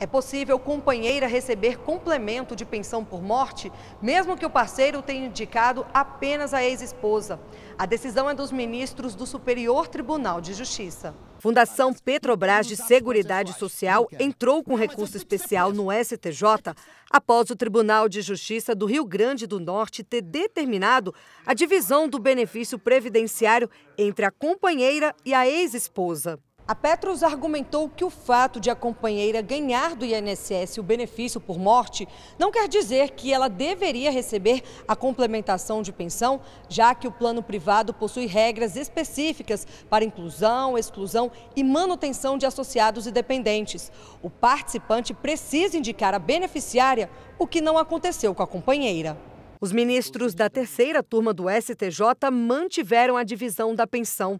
É possível companheira receber complemento de pensão por morte, mesmo que o parceiro tenha indicado apenas a ex-esposa. A decisão é dos ministros do Superior Tribunal de Justiça. Fundação Petrobras de Seguridade Social entrou com recurso especial no STJ após o Tribunal de Justiça do Rio Grande do Norte ter determinado a divisão do benefício previdenciário entre a companheira e a ex-esposa. A Petros argumentou que o fato de a companheira ganhar do INSS o benefício por morte não quer dizer que ela deveria receber a complementação de pensão, já que o plano privado possui regras específicas para inclusão, exclusão e manutenção de associados e dependentes. O participante precisa indicar a beneficiária, o que não aconteceu com a companheira. Os ministros da terceira turma do STJ mantiveram a divisão da pensão.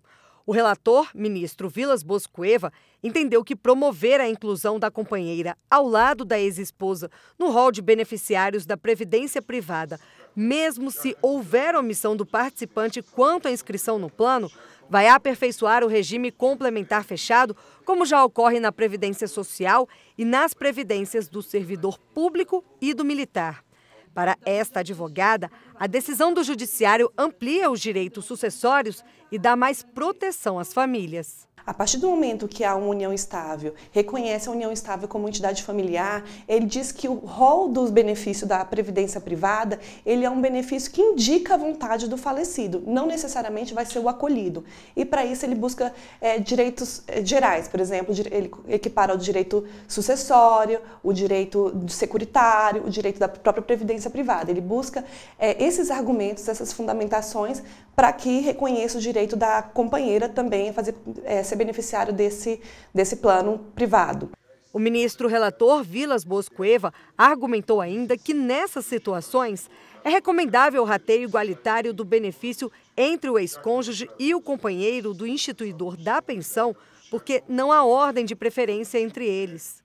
O relator, ministro Vilas Boscueva, entendeu que promover a inclusão da companheira ao lado da ex-esposa no rol de beneficiários da Previdência Privada, mesmo se houver omissão do participante quanto à inscrição no plano, vai aperfeiçoar o regime complementar fechado, como já ocorre na Previdência Social e nas previdências do servidor público e do militar. Para esta advogada, a decisão do Judiciário amplia os direitos sucessórios e dá mais proteção às famílias. A partir do momento que há uma união estável, reconhece a união estável como entidade familiar, ele diz que o rol dos benefícios da previdência privada, ele é um benefício que indica a vontade do falecido, não necessariamente vai ser o acolhido. E para isso ele busca é, direitos é, gerais, por exemplo, ele equipara o direito sucessório, o direito securitário, o direito da própria previdência privada. Ele busca é, esses argumentos, essas fundamentações para que reconheça o direito da companheira também a fazer, é, ser beneficiário desse, desse plano privado. O ministro relator Vilas Boscueva argumentou ainda que nessas situações é recomendável o rateio igualitário do benefício entre o ex-cônjuge e o companheiro do instituidor da pensão, porque não há ordem de preferência entre eles.